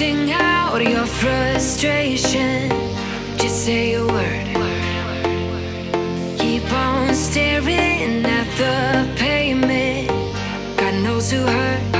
Sing out your frustration. Just say a word. Keep on staring at the pavement. God knows who hurt.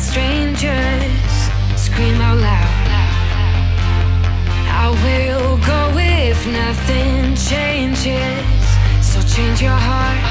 strangers scream out loud. I will go if nothing changes. So change your heart.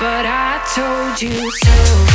but I told you so.